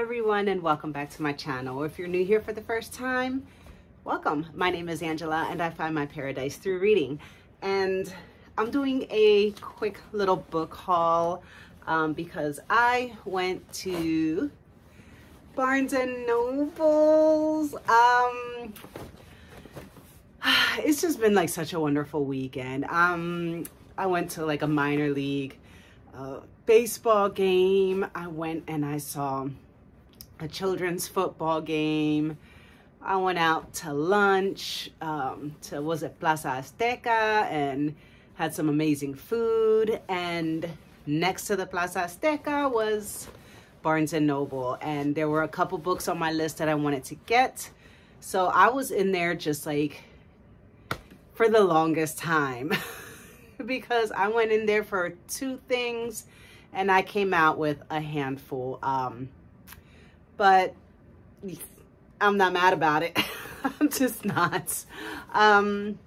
everyone and welcome back to my channel. If you're new here for the first time, welcome. My name is Angela and I find my paradise through reading. And I'm doing a quick little book haul um, because I went to Barnes and Nobles. Um, it's just been like such a wonderful weekend. Um, I went to like a minor league uh, baseball game. I went and I saw a children's football game. I went out to lunch um, to, was it Plaza Azteca and had some amazing food. And next to the Plaza Azteca was Barnes and Noble. And there were a couple books on my list that I wanted to get. So I was in there just like for the longest time because I went in there for two things and I came out with a handful. Um, but I'm not mad about it. I'm just not. Um,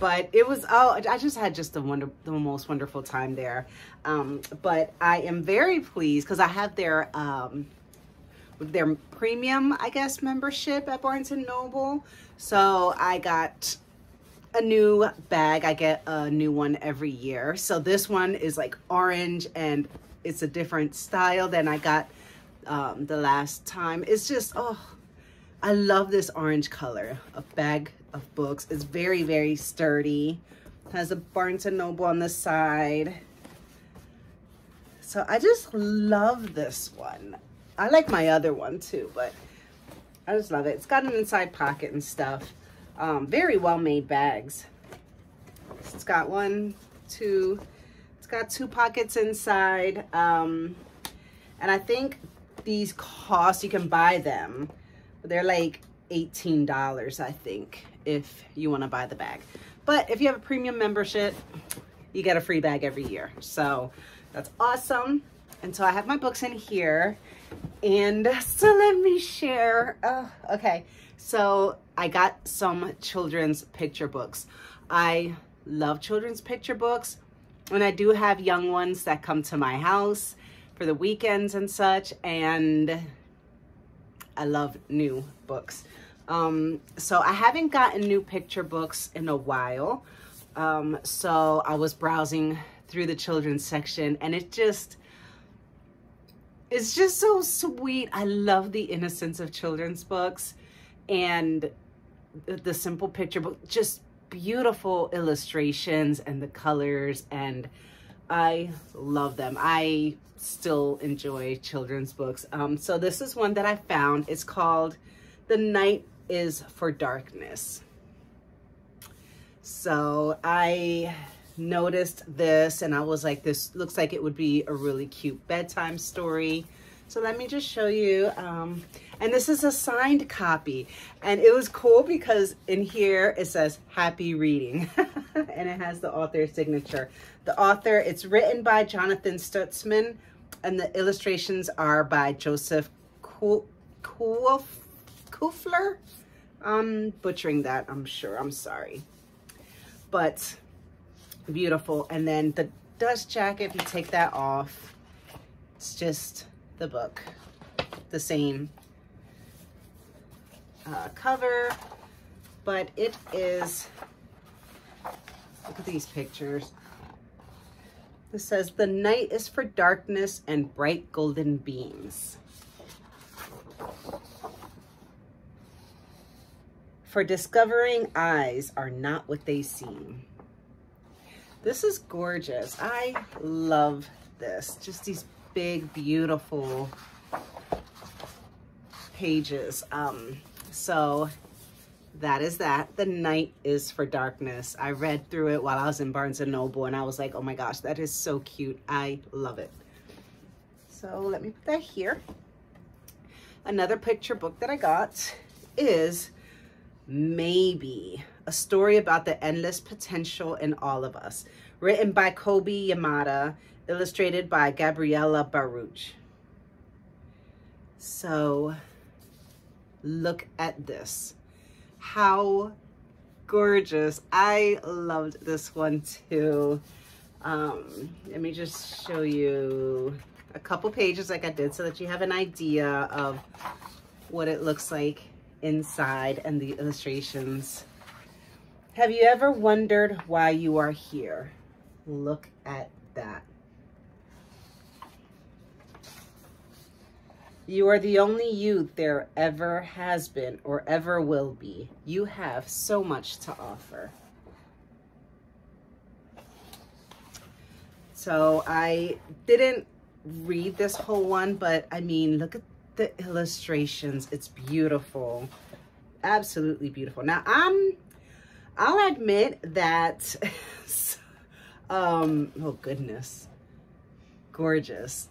but it was, oh, I just had just the wonder, the most wonderful time there. Um, but I am very pleased because I have their, um, their premium, I guess, membership at Barnes & Noble. So I got a new bag. I get a new one every year. So this one is like orange and it's a different style than I got um, the last time. It's just, oh, I love this orange color of bag of books. It's very, very sturdy. Has a Barnes & Noble on the side. So I just love this one. I like my other one too, but I just love it. It's got an inside pocket and stuff. Um, very well made bags. It's got one, two, it's got two pockets inside. Um, and I think these cost, you can buy them. They're like $18, I think, if you want to buy the bag. But if you have a premium membership, you get a free bag every year. So that's awesome. And so I have my books in here. And so let me share. Oh, okay. So I got some children's picture books. I love children's picture books. And I do have young ones that come to my house for the weekends and such. And I love new books. Um, so I haven't gotten new picture books in a while. Um, so I was browsing through the children's section and it just, it's just so sweet. I love the innocence of children's books and the simple picture book, just beautiful illustrations and the colors and I love them. I still enjoy children's books. Um, so this is one that I found. It's called The Night is for Darkness. So I noticed this and I was like, this looks like it would be a really cute bedtime story. So let me just show you. Um, and this is a signed copy. And it was cool because in here it says happy reading. and it has the author's signature. The author, it's written by Jonathan Stutzman. And the illustrations are by Joseph Kuefler. I'm butchering that, I'm sure. I'm sorry. But beautiful. And then the dust jacket, if you take that off, it's just the book. The same uh, cover, but it is, look at these pictures. This says, the night is for darkness and bright golden beams. For discovering eyes are not what they seem. This is gorgeous. I love this. Just these big, beautiful pages. Um, so that is that. The night is for darkness. I read through it while I was in Barnes & Noble and I was like, oh my gosh, that is so cute. I love it. So let me put that here. Another picture book that I got is Maybe, a story about the endless potential in all of us. Written by Kobi Yamada, illustrated by Gabriella Barouch. So look at this. How gorgeous. I loved this one too. Um, let me just show you. a couple pages like I did so that you have an idea of what it looks like inside and the illustrations. Have you ever wondered why you are here? Look at that. You are the only youth there ever has been or ever will be. You have so much to offer. So I didn't read this whole one, but I mean, look at the illustrations. It's beautiful. Absolutely beautiful. Now, I'm, I'll admit that, um, oh goodness, gorgeous.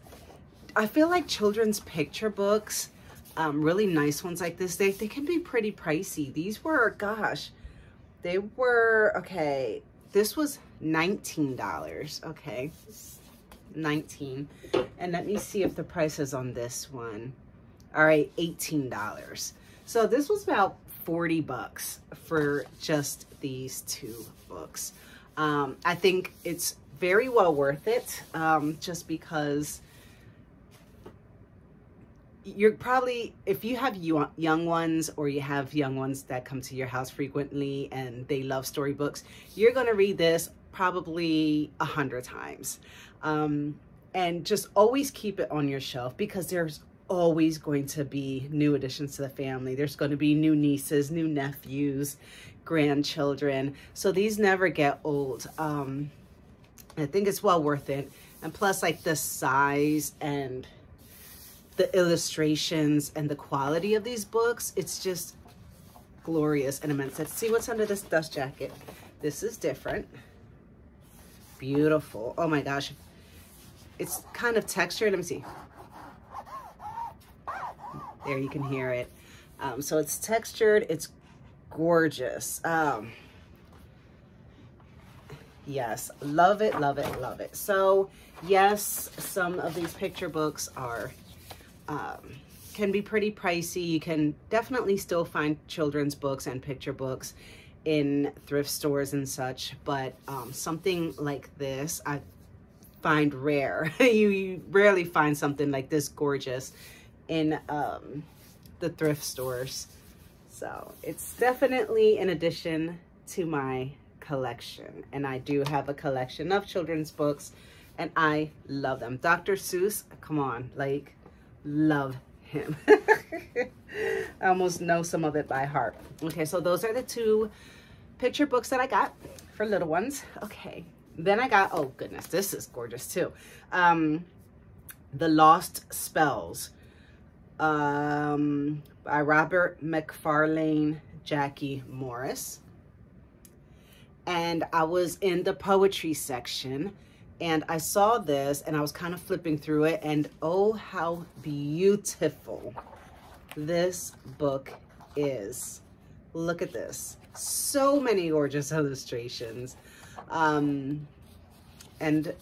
I feel like children's picture books, um, really nice ones like this, they, they can be pretty pricey. These were, gosh, they were, okay, this was $19, okay? 19 And let me see if the price is on this one. All right, $18. So this was about 40 bucks for just these two books. Um, I think it's very well worth it um, just because you're probably if you have young ones or you have young ones that come to your house frequently and they love storybooks you're going to read this probably a hundred times. Um, and just always keep it on your shelf because there's always going to be new additions to the family. There's going to be new nieces new nephews grandchildren. So these never get old. Um, i think it's well worth it. And plus like the size and the illustrations and the quality of these books, it's just glorious and immense. Let's see what's under this dust jacket. This is different. Beautiful. Oh my gosh. It's kind of textured. Let me see. There, you can hear it. Um, so it's textured. It's gorgeous. Um, yes, love it, love it, love it. So yes, some of these picture books are um, can be pretty pricey. You can definitely still find children's books and picture books in thrift stores and such, but um, something like this I find rare. you, you, rarely find something like this gorgeous in um, the thrift stores. So it's definitely an addition to my collection. And I do have a collection of children's books and I love them. Dr. Seuss, come on, like love him. I almost know some of it by heart. Okay, so those are the two picture books that I got for little ones. Okay, then I got, oh goodness, this is gorgeous too. Um, The Lost Spells um, by Robert Macfarlane, Jackie Morris. And I was in the poetry section and I saw this and I was kind of flipping through it and oh, how beautiful this book is. Look at this. So many gorgeous illustrations. Um, and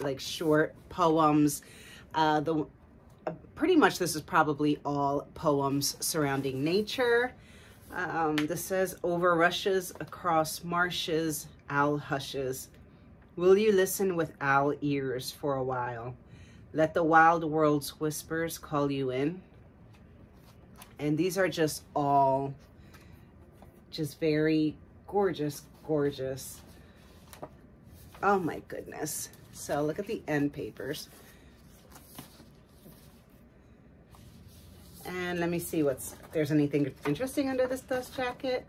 like short poems. Uh, the Pretty much this is probably all poems surrounding nature. Um, this says, over rushes, across marshes, owl hushes, Will you listen with owl ears for a while? Let the wild world's whispers call you in. And these are just all just very gorgeous, gorgeous. Oh my goodness. So look at the end papers. And let me see what's, if there's anything interesting under this dust jacket.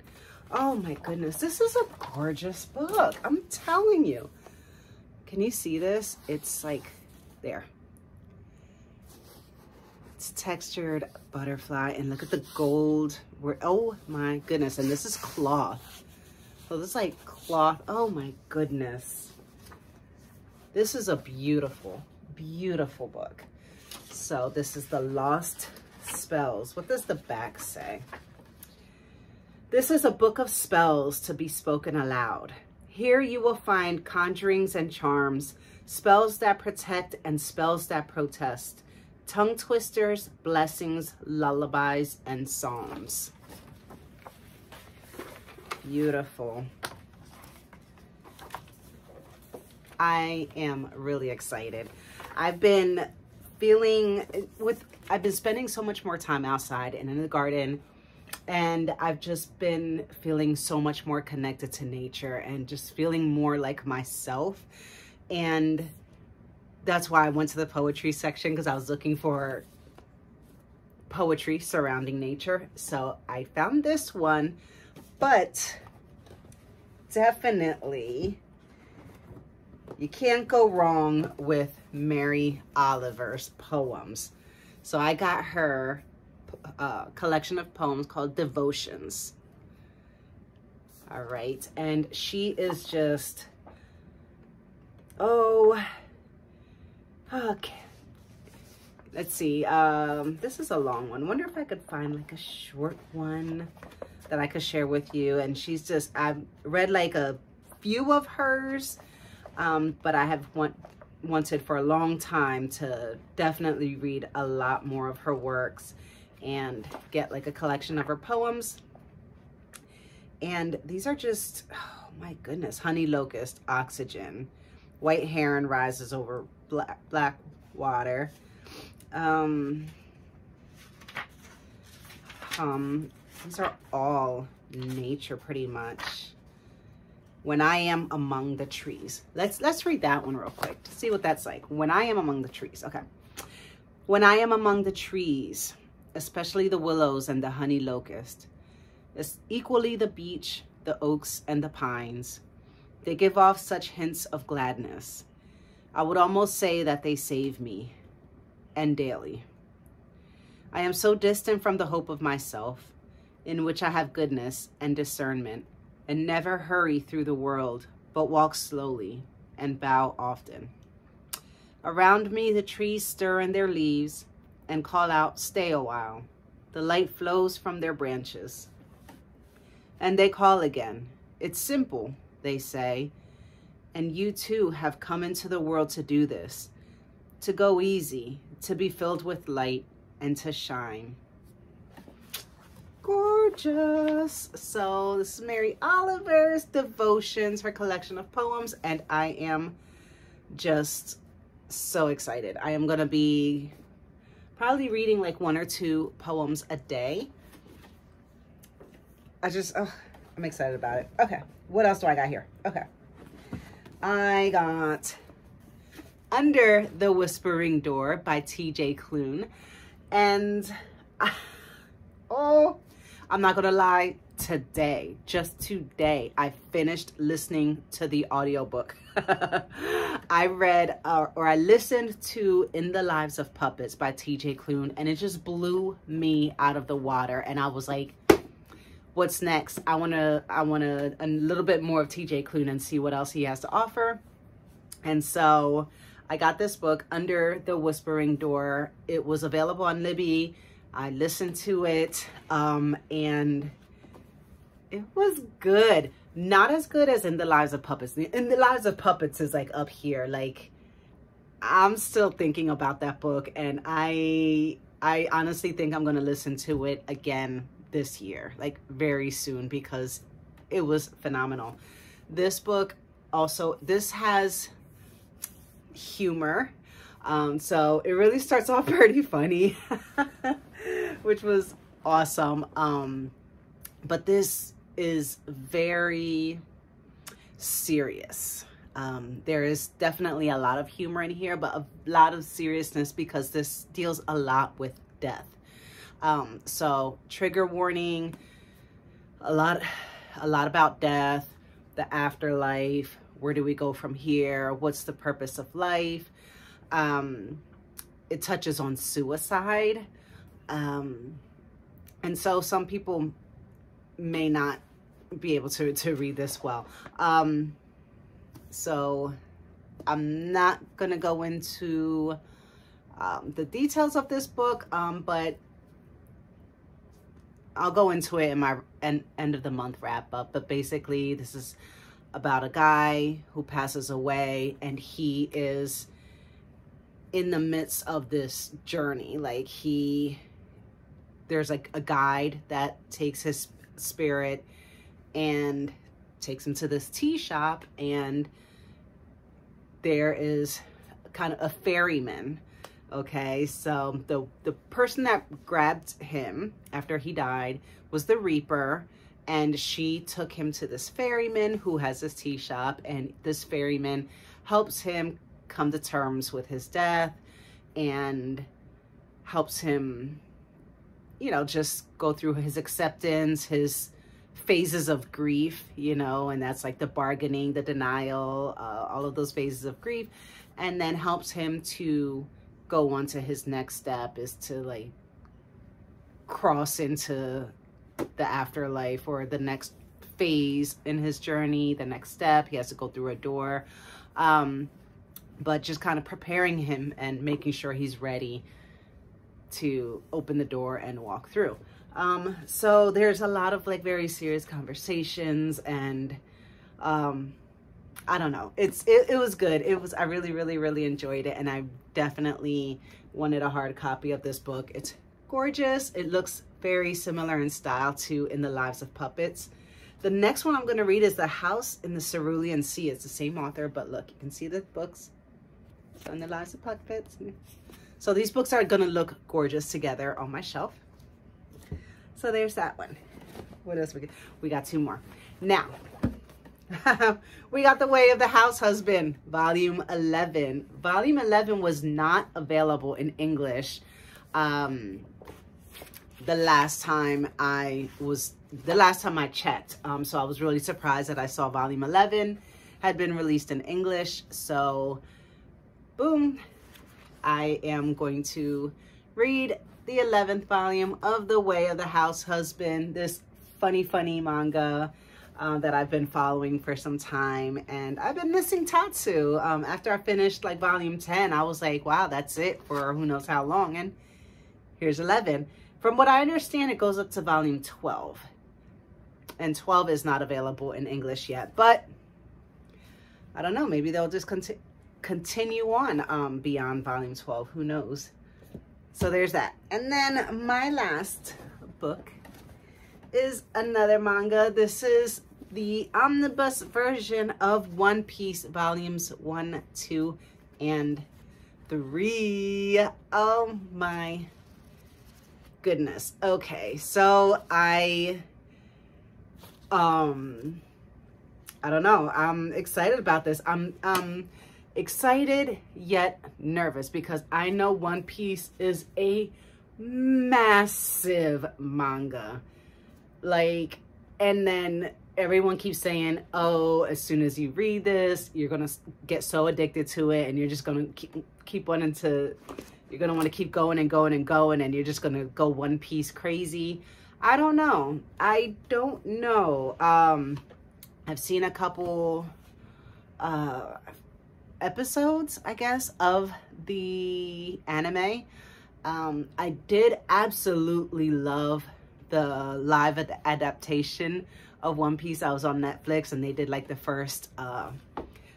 Oh my goodness, this is a gorgeous book. I'm telling you. Can you see this? It's like there. It's textured butterfly and look at the gold. We're, oh my goodness. And this is cloth. So this is like cloth. Oh my goodness. This is a beautiful, beautiful book. So this is the Lost Spells. What does the back say? This is a book of spells to be spoken aloud. Here you will find conjurings and charms, spells that protect and spells that protest, tongue twisters, blessings, lullabies, and psalms. Beautiful. I am really excited. I've been feeling with, I've been spending so much more time outside and in the garden and I've just been feeling so much more connected to nature and just feeling more like myself. And that's why I went to the poetry section because I was looking for poetry surrounding nature. So I found this one, but definitely you can't go wrong with Mary Oliver's poems. So I got her uh, collection of poems called Devotions. All right. And she is just, oh, okay. Let's see. Um, this is a long one. wonder if I could find like a short one that I could share with you. And she's just, I've read like a few of hers, um, but I have want, wanted for a long time to definitely read a lot more of her works and get like a collection of her poems. And these are just, oh my goodness, Honey Locust, Oxygen, White Heron Rises Over Black, black Water. Um, um, these are all nature pretty much. When I am among the trees. Let's let's read that one real quick to see what that's like. When I am among the trees. Okay. When I am among the trees, especially the willows and the honey locust. It's equally the beech, the oaks, and the pines. They give off such hints of gladness. I would almost say that they save me, and daily. I am so distant from the hope of myself, in which I have goodness and discernment, and never hurry through the world, but walk slowly and bow often. Around me the trees stir in their leaves, and call out, Stay a while. The light flows from their branches. And they call again. It's simple, they say. And you too have come into the world to do this, to go easy, to be filled with light, and to shine. Gorgeous. So this is Mary Oliver's Devotions, her collection of poems, and I am just so excited. I am going to be probably reading like one or two poems a day. I just, oh, I'm excited about it. Okay, what else do I got here? Okay. I got Under the Whispering Door by TJ Klune. And, oh, I'm not going to lie, today, just today, I finished listening to the audiobook. I read uh, or I listened to In the Lives of Puppets by TJ Klune and it just blew me out of the water and I was like what's next? I want to I want to a little bit more of TJ Klune and see what else he has to offer. And so I got this book Under the Whispering Door. It was available on Libby. I listened to it um, and it was good. Not as good as in the lives of puppets. In the lives of puppets is like up here. Like i'm still thinking about that book and i i honestly think i'm gonna listen to it again this year like very soon because it was phenomenal. This book also this has humor. Um so it really starts off pretty funny which was awesome. Um but this is very serious. Um, there is definitely a lot of humor in here, but a lot of seriousness because this deals a lot with death. Um, so trigger warning, a lot, a lot about death, the afterlife, where do we go from here? What's the purpose of life? Um, it touches on suicide. Um, and so some people may not be able to, to read this well. Um, so I'm not going to go into um, the details of this book, um, but I'll go into it in my end, end of the month wrap up. But basically, this is about a guy who passes away and he is in the midst of this journey. Like he, there's like a guide that takes his spirit and takes him to this tea shop and there is kind of a ferryman Okay, so the the person that grabbed him after he died was the Reaper, and she took him to this ferryman who has this tea shop, and this ferryman helps him come to terms with his death and helps him, you know, just go through his acceptance, his phases of grief, you know, and that's like the bargaining, the denial, uh, all of those phases of grief, and then helps him to go on to his next step is to like cross into the afterlife or the next phase in his journey, the next step. He has to go through a door. Um, but just kind of preparing him and making sure he's ready to open the door and walk through. Um, so there's a lot of like very serious conversations and um, I don't know. It's it, it was good. It was I really really really enjoyed it and I definitely wanted a hard copy of this book. It's gorgeous. It looks very similar in style to In the Lives of Puppets. The next one I'm going to read is The House in the Cerulean Sea. It's the same author, but look, you can see the books. In the Lives of Puppets. So these books are to look gorgeous together on my shelf. So there's that one. What else we got? We got two more. Now, we got The Way of the House Husband, Volume 11. Volume 11 was not available in English um, the last time I was, the last time I checked. Um, so I was really surprised that I saw Volume 11 had been released in English. So, boom, I am going to read the 11th volume of The Way of the House Husband, this funny, funny manga uh, that I've been following for some time. And I've been missing Tatsu. Um, after I finished like volume 10, I was like, wow, that's it for who knows how long. And here's 11. From what I understand, it goes up to volume 12. And 12 is not available in English yet. But I don't know. Maybe they'll just continue continue on um, beyond volume 12. Who knows? So there's that. And then my last book is another manga. This is the omnibus version of One Piece volumes one, two, and three. Oh my goodness. Okay, so I, um, I don't know. I'm excited about this. I'm, um, excited yet nervous because I know One Piece is a massive manga. Like, and then everyone keeps saying, oh, as soon as you read this, you're going to get so addicted to it and you're just going to keep, keep wanting to, you're going to want to keep going and going and going and you're just going to go One Piece crazy. I don't know. I don't know. Um, I've seen a couple, uh, episodes, I guess, of the anime. Um, I did absolutely love the live ad adaptation of One Piece. I was on Netflix and they did like the first, uh,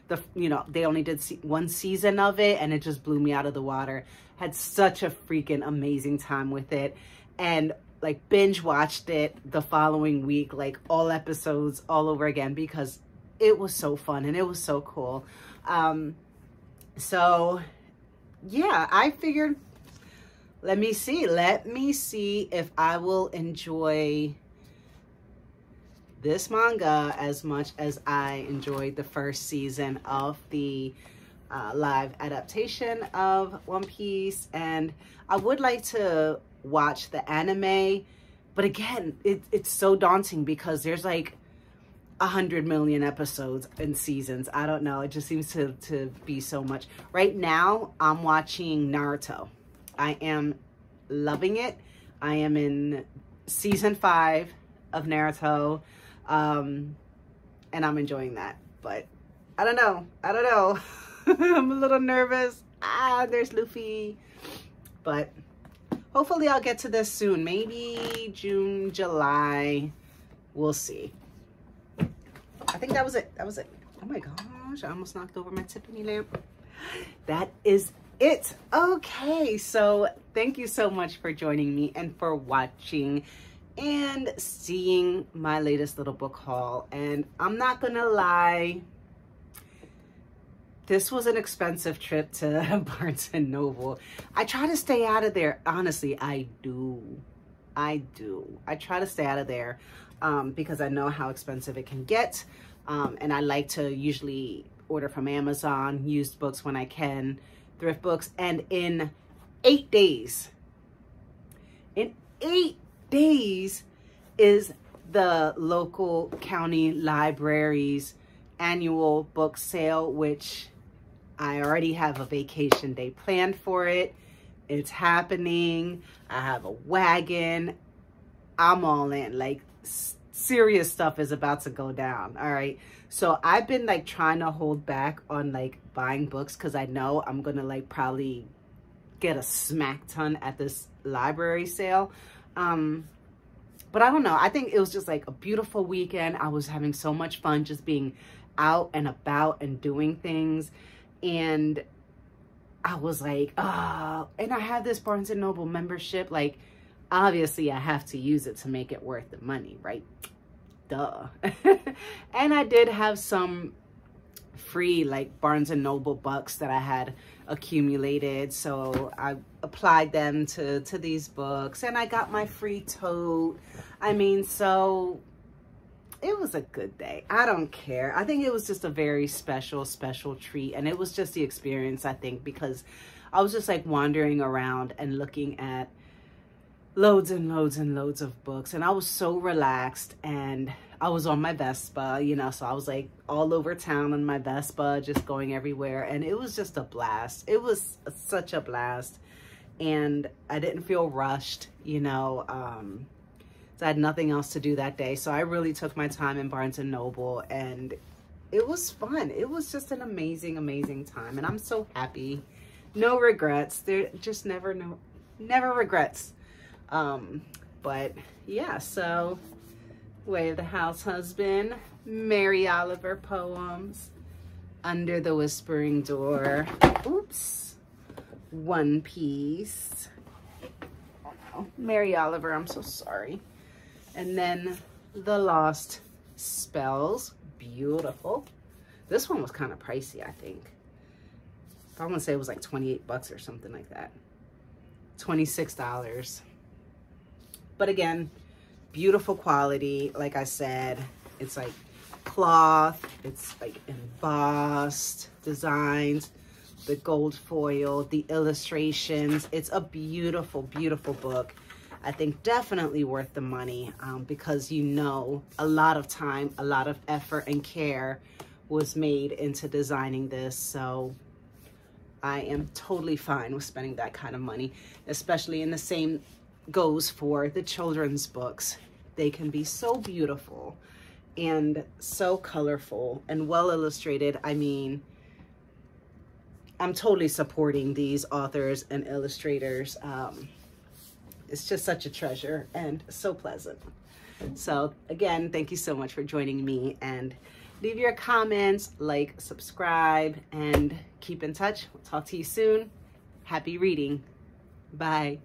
the you know, they only did se one season of it and it just blew me out of the water. Had such a freaking amazing time with it. And like binge watched it the following week, like all episodes all over again because it was so fun and it was so cool. Um, so yeah, I figured, let me see. Let me see if I will enjoy this manga as much as I enjoyed the first season of the uh, live adaptation of One Piece. And I would like to watch the anime, but again, it, it's so daunting because there's like a hundred million episodes and seasons. I don't know. It just seems to, to be so much. Right now, I'm watching Naruto. I am loving it. I am in season five of Naruto. Um, and I'm enjoying that. But I don't know. I don't know. I'm a little nervous. Ah, there's Luffy. But hopefully I'll get to this soon. Maybe June, July. We'll see. I think that was it. That was it. Oh my gosh, I almost knocked over my Tiffany lamp. That is it. Okay, so thank you so much for joining me and for watching and seeing my latest little book haul. And I'm not gonna lie, this was an expensive trip to Barnes and Noble. I try to stay out of there. Honestly, I do. I do. I try to stay out of there um, because I know how expensive it can get. Um, and I like to usually order from Amazon, used books when I can, thrift books. And in eight days, in eight days is the local county library's annual book sale, which I already have a vacation day planned for it. It's happening. I have a wagon. I'm all in. Like, serious stuff is about to go down. All right. So I've been like trying to hold back on like buying books because I know I'm to like probably get a smack ton at this library sale. Um, but I don't know. I think it was just like a beautiful weekend. I was having so much fun just being out and about and doing things. And I was like, oh, and I have this Barnes & Noble membership. Like, obviously I have to use it to make it worth the money, right? Duh. and I did have some free like Barnes & Noble bucks that I had accumulated. So I applied them to, to these books and I got my free tote. I mean, so it was a good day. I don't care. I think it was just a very special, special treat. And it was just the experience, I think, because I was just like wandering around and looking at loads and loads and loads of books. And I was so relaxed and I was on my Vespa, you know, so I was like all over town on my Vespa, just going everywhere. And it was just a blast. It was such a blast. And I didn't feel rushed, you know. Um, so I had nothing else to do that day. So I really took my time in Barnes & Noble and it was fun. It was just an amazing, amazing time. And I'm so happy. No regrets. There just never, no, never regrets. Um, but yeah, so Way of the House Husband, Mary Oliver poems, Under the Whispering Door, oops, One Piece, oh, Mary Oliver, I'm so sorry. And then The Lost Spells, beautiful. This one was kind of pricey, I think. I want to say it was like 28 bucks or something like that. $26. But again, beautiful quality. Like I said, it's like cloth. It's like embossed designs, the gold foil, the illustrations. It's a beautiful, beautiful book. I think definitely worth the money um, because you know a lot of time, a lot of effort and care was made into designing this. So I am totally fine with spending that kind of money, especially in the same goes for the children's books. They can be so beautiful and so colorful and well illustrated. I mean, I'm totally supporting these authors and illustrators. Um, it's just such a treasure and so pleasant. So again, thank you so much for joining me and leave your comments, like, subscribe, and keep in touch. We'll talk to you soon. Happy reading. Bye.